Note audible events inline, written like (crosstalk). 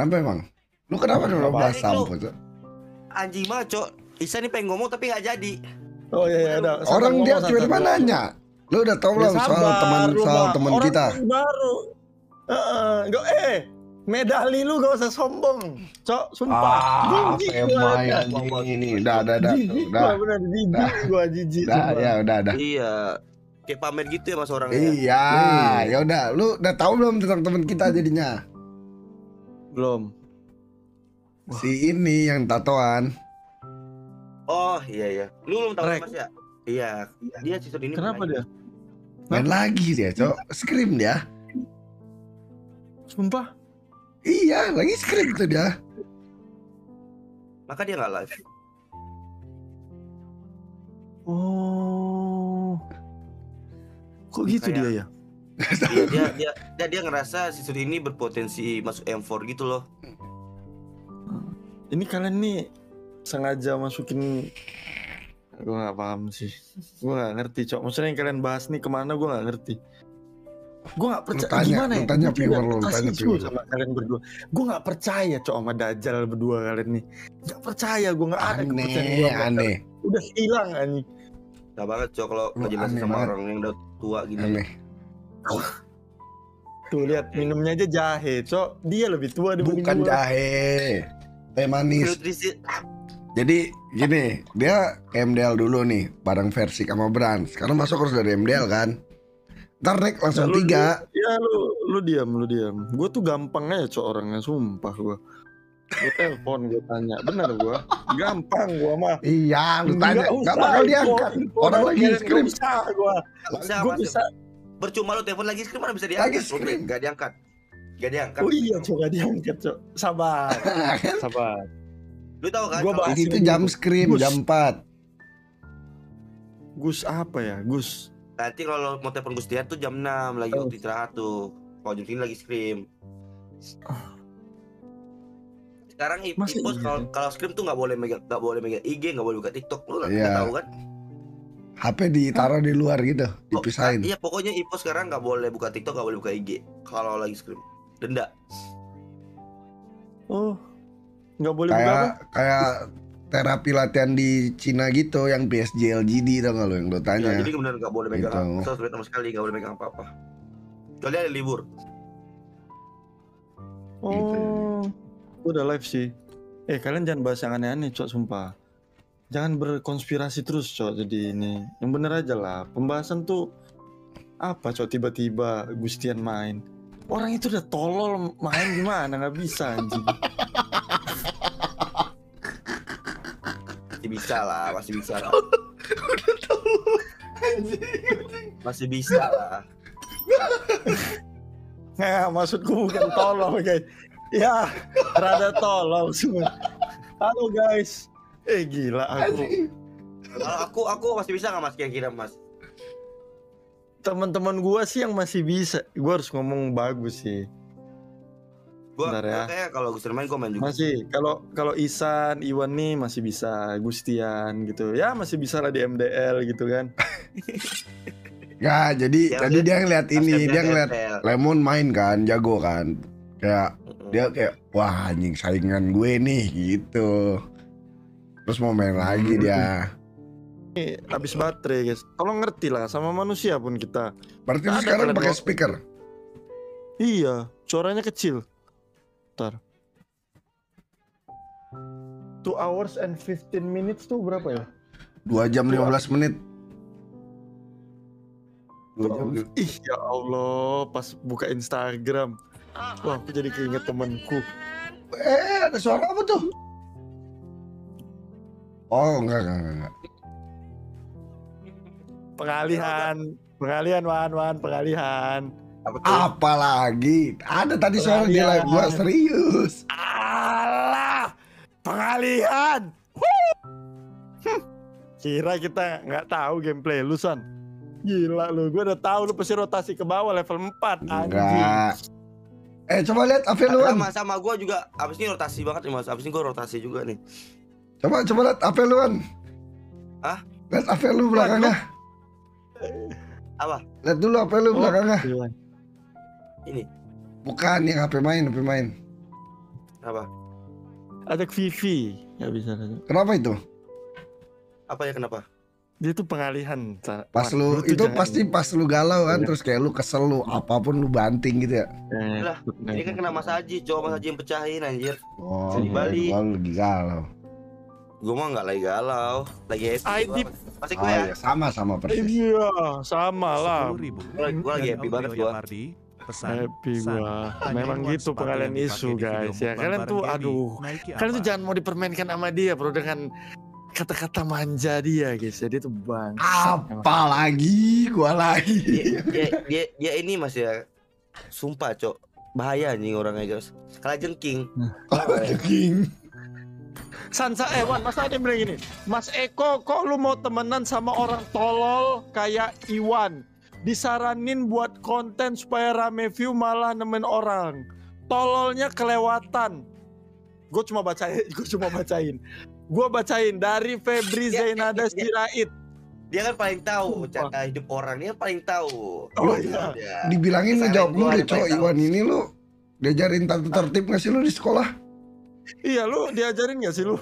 Kenapa emang? Lu kenapa dulu bahas sampo, Cok? Anjing mah, Cok. Isa nih pengen ngomong tapi nggak jadi. Oh iya iya udah. Orang dia tiba-tiba nanya. Lu udah tahu Ya, belum soal teman soal teman Orang kita? baru. Heeh, enggak eh medali lu gak usah sombong. Cok, sumpah. Ah, yang ini. Udah, udah, udah. Udah, gua bener jijik gua jijik. udah, ya udah, udah. Iya. Kayak pamer gitu ya mas orangnya. Iya, ya udah. Lu udah tahu belum tentang teman kita jadinya? Belum. Si ini yang tatoan. Oh iya iya. Lu belum tahu Rek. mas ya? Iya. Dia season ini Kenapa dia? lagi. Main lagi dia, Cok. Scream dia. Sumpah. Iya, lagi scream tuh dia. Maka dia nggak live. Oh. Kok gitu Kayak- dia ya? Iya dia (laughs) dia dia dia ngerasa season ini berpotensi masuk M4 gitu loh. Ini kalian nih sengaja masukin gue nggak paham sih gue nggak ngerti cok maksudnya yang kalian bahas nih ke mana gue nggak ngerti gue nggak percaya tanya, gimana ya tanya viewer kasih tanya viewer. sama kalian berdua gue nggak percaya cok sama dajal berdua kalian nih nggak percaya gue nggak ada kepercayaan gue aneh, udah hilang anjing Gak banget cok kalau ngejelasin sama banget. orang yang udah tua gini. aneh. Tuh lihat minumnya aja jahe cok dia lebih tua dibanding Bukan gua. jahe, teh manis. Nutrisi Jadi gini, dia MDL dulu nih, bareng versi sama Bran. Sekarang masuk harus dari MDL kan. Ntar naik langsung Ya, lu- tiga. Ya lu lu diam lu diam. Gue tuh gampang aja cok orangnya sumpah gue. Gue telepon gue tanya bener gue gampang gue mah. Iya, lu tanya, nggak usah bakal diangkat. Orang lagi scream. nggak Bisa gue. bisa Gue mas. bisa. Percuma lu telepon lagi screen mana bisa Lagi diangkat? screen. Gak diangkat. Gak diangkat. Oh iya cok gak diangkat cok. Sabar (laughs) sabar. Lu tahu kan? Gua bahas Itu jam Gus. jam 4. Gus apa ya Gus? Nanti kalau mau telepon Gustian tuh jam 6 lagi Oh. waktu istirahat tuh. Kalau jam sini lagi scream. Sekarang Ipos iya kalau sih? kalau scream tuh nggak boleh megang nggak boleh megang IG, nggak boleh buka TikTok. Lu nggak Iya. nggak tahu kan? HP ditaruh di luar gitu, Oh, dipisahin. Iya pokoknya Ipos sekarang nggak boleh buka TikTok, nggak boleh buka IG kalau lagi scream. Denda. Oh nggak boleh buka apa? Kayak kayak terapi latihan di Cina gitu yang PSG LGD tau gak lo yang lo Ya, tanya. jadi benar nggak boleh megang Gitu. sosmed sama sekali, nggak boleh megang apa-apa. Kecuali ada libur. Oh Gue udah live sih. Eh kalian jangan bahas yang aneh-aneh cok sumpah. Jangan berkonspirasi terus cok jadi ini. Yang bener aja lah. Pembahasan tuh apa cok tiba-tiba Gustian main. Orang itu udah tolol main gimana nggak bisa anjing. Masih bisa lah, masih bisa lah. Masih bisa lah. Nah, maksudku bukan tolol guys. Ya, rada tolol semua. Halo guys. Eh gila aku. Kalau aku aku masih bisa nggak mas kira-kira mas? Teman-teman gua sih yang masih bisa. Gua harus ngomong bagus sih. Gua, Bentar ya. kayak kalau Gus main gua main juga. Masih kalau kalau Isan, Iwan nih masih bisa, Gustian gitu. Ya masih bisa lah di MDL gitu kan. (laughs) Ya, jadi Ya, tadi dia- dia ngeliat ini, dia ngeliat. Lemon main kan, jago kan. Kayak dia kayak wah anjing saingan gue nih gitu. Terus mau main lagi dia. Ini habis baterai guys. Tolong ngerti lah sama manusia pun kita. Berarti lu Ada sekarang pakai speaker. Iya, suaranya kecil. Ntar. 2 hours and 15 minutes tuh berapa ya? 2 jam 15 menit. Jam. Ih ya Allah, pas buka Instagram. Wah, aku jadi keinget temanku. Eh, ada suara apa tuh? Oh, enggak, enggak, enggak, enggak. Pengalihan, pengalihan Wan, Wan, pengalihan. Apalagi ada tadi suara di live gua serius. Alah, pengalihan. Huh. Kira kita nggak tahu gameplay lu San. Gila lu, gue udah tahu lu pasti rotasi ke bawah level 4 anjing. Enggak. Eh, coba lihat Avel Luan. Sama sama gua juga abis ini rotasi banget nih mas. Abis ini gua rotasi juga nih. Coba coba lihat Avel Luan. Hah? Lihat Avel lu belakangnya. Apa? Lihat dulu Avel lu Oh. belakangnya. Ini. Bukan yang HP main, HP main. Apa? Ajak Vivi. Nggak bisa. Kenapa itu? Apa ya kenapa? Dia tuh pengalihan. Pas lu itu jangan- pasti pas lu galau kan Iya. terus kayak lu kesel lu apa pun lu banting gitu ya. Eh, Lah, Ini kan kena Mas Haji, cowok Mas Haji yang pecahin anjir. Oh, Jadi balik. gua lagi galau. Gue mah nggak lagi galau, lagi happy. I Pasti Oh gue ya. iya, sama-sama persis. Iya, sama lah. Gua lagi- happy banget gua. Happy gua. Memang gitu pengalian isu guys ya. Kalian tuh aduh. Kalian tuh jangan mau dipermainkan sama dia bro dengan kata-kata manja dia guys. Jadi tuh bang. Apa lagi? Gua lagi. Dia, dia, dia, dia ini Mas ya. Sumpah, Cok. Bahaya anjing orangnya, Jos. Kalah jengking. King. (laughs) Sansa eh Wan, Mas ada yang bilang gini. Mas Eko, kok lu mau temenan sama orang tolol kayak Iwan? Disaranin buat konten supaya rame view malah nemen orang. Tololnya kelewatan. Gue cuma bacain, (laughs) gue cuma bacain. Gue bacain dari Febri Ya, ya, Zainada ya, ya. Sirait. Dia kan paling tahu cara hidup orang. Dia paling tahu. Oh, iya. Ya. Dibilangin lu Kesalahan jawab ada deh, cowok. Iwan ini lu diajarin tata tertib nggak sih lu di sekolah? Iya lu diajarin gak sih lu?